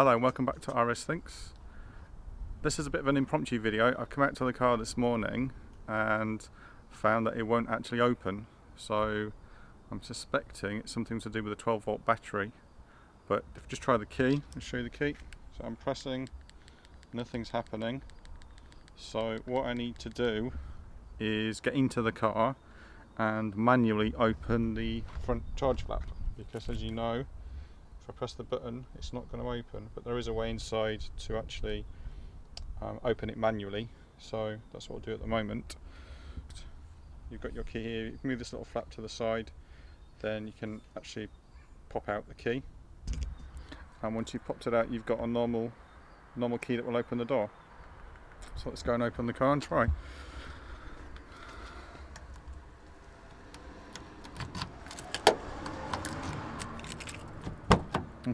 Hello and welcome back to RS Thinks. This is a bit of an impromptu video. I've come out to the car this morning and found that it won't actually open. So I'm suspecting it's something to do with a 12 volt battery. But if just try the key, I'll show you the key. So I'm pressing, nothing's happening. So what I need to do is get into the car and manually open the front charge flap because as you know I press the button it's not going to open but there is a way inside to actually um, open it manually so that's what I'll do at the moment. You've got your key here you move this little flap to the side then you can actually pop out the key. And once you've popped it out you've got a normal normal key that will open the door. So let's go and open the car and try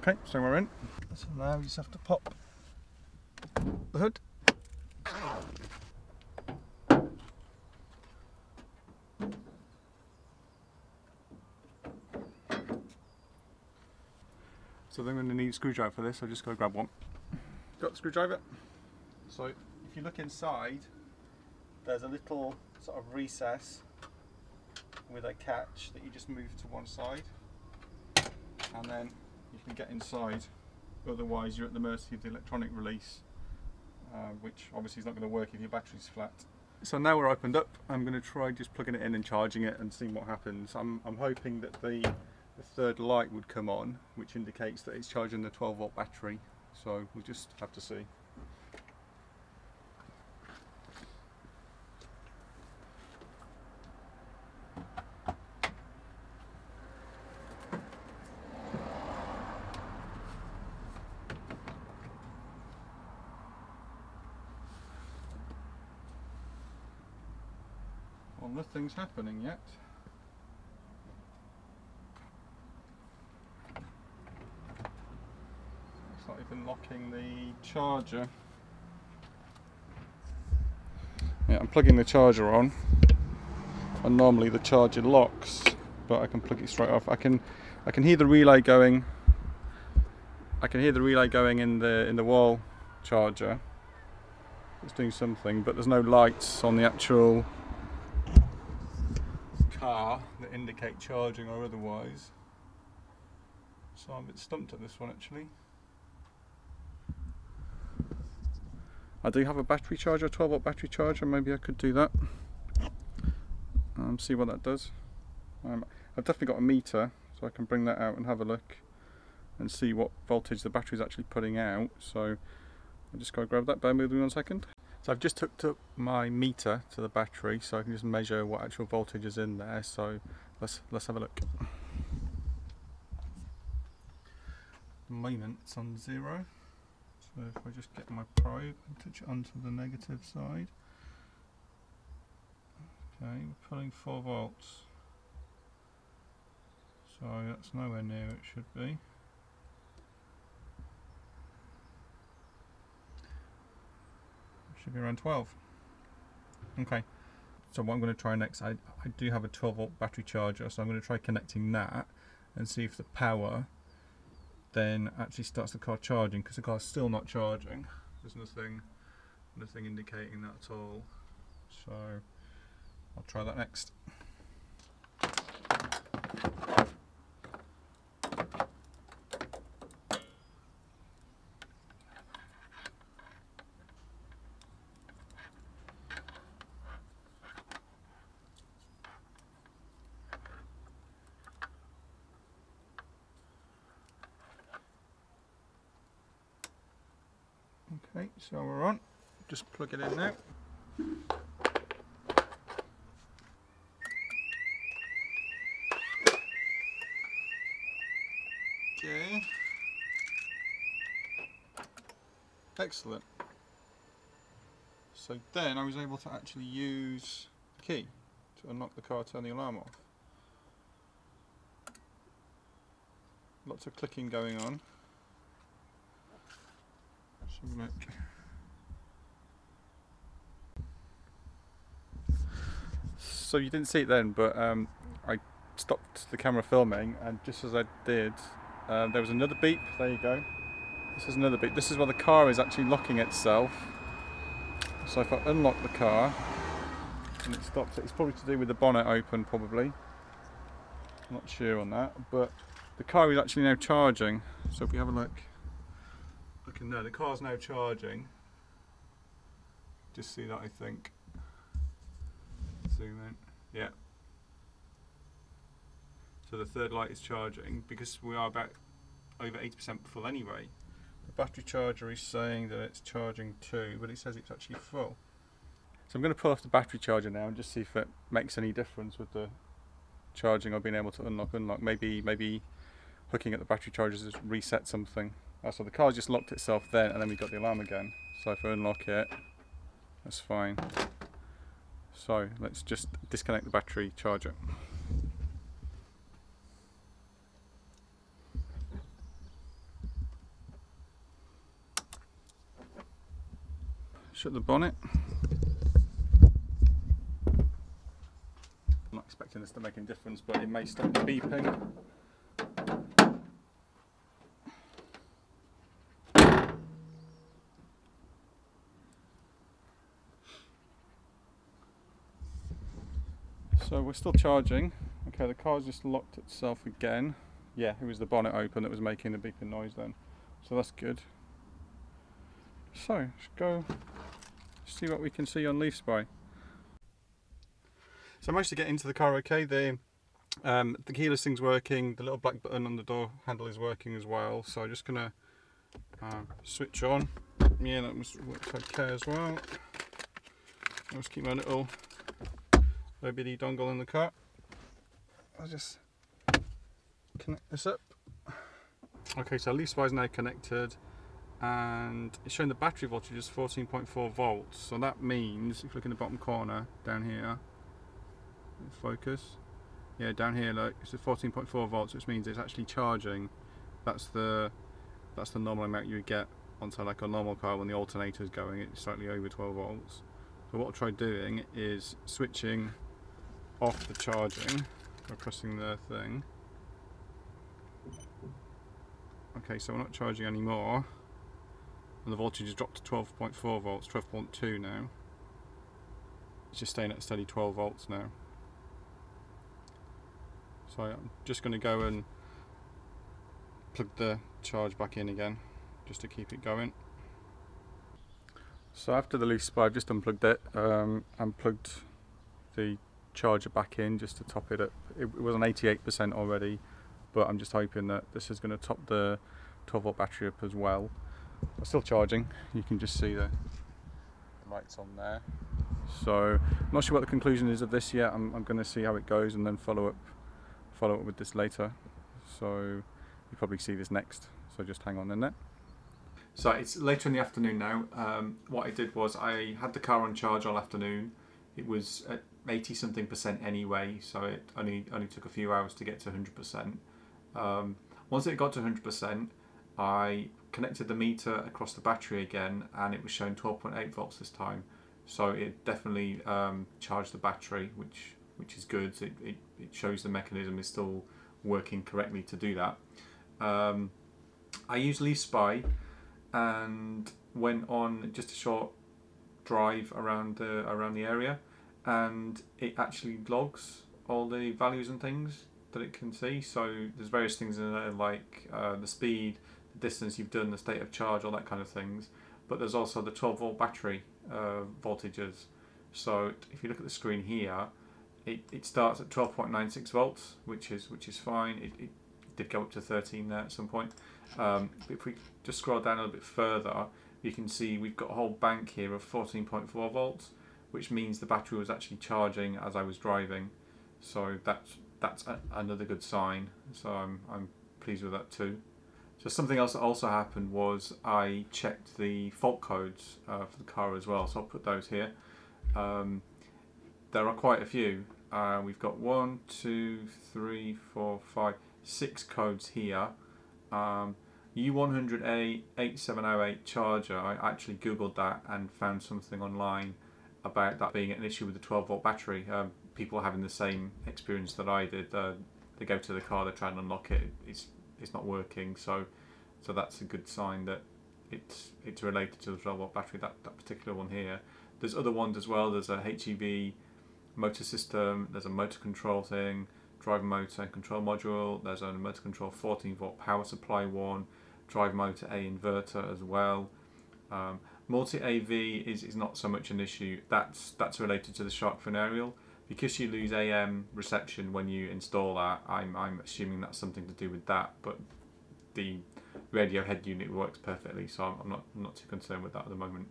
Okay, so we're in. So now you just have to pop the hood. So I'm going to need a screwdriver for this, I'll just go grab one. Got the screwdriver. So if you look inside, there's a little sort of recess with a catch that you just move to one side and then you can get inside otherwise you're at the mercy of the electronic release uh, which obviously is not going to work if your battery's flat. So now we're opened up I'm going to try just plugging it in and charging it and seeing what happens. I'm, I'm hoping that the, the third light would come on which indicates that it's charging the 12 volt battery so we'll just have to see. Well, nothing's happening yet. It's not even locking the charger. Yeah, I'm plugging the charger on, and normally the charger locks, but I can plug it straight off. I can, I can hear the relay going. I can hear the relay going in the in the wall charger. It's doing something, but there's no lights on the actual car that indicate charging or otherwise. So I'm a bit stumped at this one actually. I do have a battery charger, a 12 volt battery charger, maybe I could do that. Um, see what that does. Um, I've definitely got a meter, so I can bring that out and have a look and see what voltage the battery is actually putting out. So I'll just go grab that, bear with me one second. So I've just hooked up my meter to the battery so I can just measure what actual voltage is in there. So let's let's have a look. The moment it's on zero. So if I just get my probe and touch it onto the negative side. Okay, we're pulling four volts. So that's nowhere near it should be. Should be around 12 okay. So what I'm going to try next I, I do have a 12 volt battery charger so I'm going to try connecting that and see if the power then actually starts the car charging because the car's still not charging. There's nothing nothing indicating that at all. So I'll try that next Okay, so we're on. Just plug it in now. Okay. Excellent. So then I was able to actually use the key to unlock the car, turn the alarm off. Lots of clicking going on. So you didn't see it then, but um, I stopped the camera filming, and just as I did, um, there was another beep. There you go. This is another beep. This is where the car is actually locking itself. So if I unlock the car and it stops, it's probably to do with the bonnet open, probably. I'm not sure on that, but the car is actually now charging. So if we have a look, look in there, the car's now charging. Just see that, I think. Zoom in. Yeah. So the third light is charging because we are about over 80% full anyway. The battery charger is saying that it's charging too, but it says it's actually full. So I'm going to pull off the battery charger now and just see if it makes any difference with the charging or being able to unlock unlock. Maybe maybe hooking at the battery charger has reset something. Oh, so the car just locked itself then and then we got the alarm again. So if I unlock it, that's fine. So let's just disconnect the battery charger. Shut the bonnet. I'm not expecting this to make any difference, but it may stop the beeping. So we're still charging. Okay, the car's just locked itself again. Yeah, it was the bonnet open that was making the beeping noise then. So that's good. So, let's go see what we can see on Leaf Spy. So I managed to get into the car okay. The, um, the keyless thing's working, the little black button on the door handle is working as well. So I'm just going to uh, switch on. Yeah, that was, works okay as well. I'll just keep my little OBD dongle in the car. I'll just connect this up. Okay, so is now connected and it's showing the battery voltage is 14.4 volts so that means if you look in the bottom corner down here focus yeah down here look it's 14.4 volts which means it's actually charging that's the that's the normal amount you would get onto like a normal car when the alternator is going it's slightly over 12 volts so what I'll try doing is switching off the charging by pressing the thing okay so we're not charging anymore and the voltage has dropped to 12.4 volts, 12.2 now. It's just staying at a steady 12 volts now. So I'm just going to go and plug the charge back in again, just to keep it going. So after the Leaf Spy, I've just unplugged it um, and plugged the charger back in just to top it up. It was on 88% already, but I'm just hoping that this is going to top the 12 volt battery up as well. I'm still charging. You can just see the lights on there. So I'm not sure what the conclusion is of this yet. I'm, I'm going to see how it goes and then follow up follow up with this later. So you probably see this next. So just hang on in there. So it's later in the afternoon now. Um, what I did was I had the car on charge all afternoon. It was at 80 something percent anyway, so it only only took a few hours to get to 100 percent. Um, once it got to 100 percent, I connected the meter across the battery again and it was showing 12.8 volts this time. So it definitely um, charged the battery which which is good. It, it, it, shows the mechanism is still working correctly to do that. Um, I used Leaf Spy and went on just a short drive around the around the area and it actually logs all the values and things that it can see so there's various things in there like uh, the speed the distance you've done, the state of charge, all that kind of things. But there's also the 12 volt battery uh, voltages. So if you look at the screen here, it, it starts at 12.96 volts, which is which is fine. It, it did go up to 13 there at some point. Um, if we just scroll down a little bit further, you can see we've got a whole bank here of 14.4 volts, which means the battery was actually charging as I was driving. So that's that's a, another good sign. So I'm I'm pleased with that too. So something else that also happened was I checked the fault codes uh, for the car as well. So I'll put those here. Um, there are quite a few. Uh, we've got one, two, three, four, five, six codes here. Um, U100A 8708 charger, I actually googled that and found something online about that being an issue with the 12 volt battery. Um, people having the same experience that I did. Uh, they go to the car, they try and unlock it, it's it's not working. So so that's a good sign that it's it's related to the 12 volt battery. That that particular one here. There's other ones as well. There's a HEV motor system. There's a motor control thing, drive motor and control module. There's a motor control 14 volt power supply one, drive motor A inverter as well. Um, multi AV is, is not so much an issue. That's that's related to the shark fin aerial because you lose AM reception when you install that. I'm I'm assuming that's something to do with that, but the radio head unit works perfectly, so I'm, I'm not I'm not too concerned with that at the moment.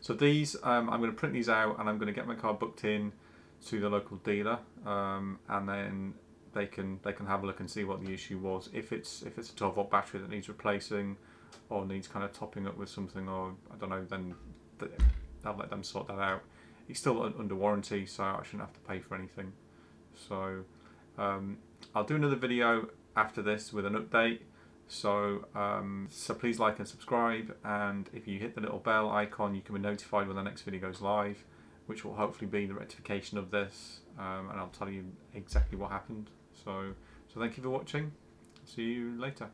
So these, um, I'm going to print these out and I'm going to get my car booked in to the local dealer, um, and then they can they can have a look and see what the issue was. If it's if it's a 12 volt battery that needs replacing, or needs kind of topping up with something, or I don't know, then I'll let them sort that out. It's still under warranty, so I shouldn't have to pay for anything. So um, I'll do another video after this with an update so, um, so please like and subscribe, and if you hit the little bell icon, you can be notified when the next video goes live, which will hopefully be the rectification of this, um, and I'll tell you exactly what happened. So, so thank you for watching. See you later.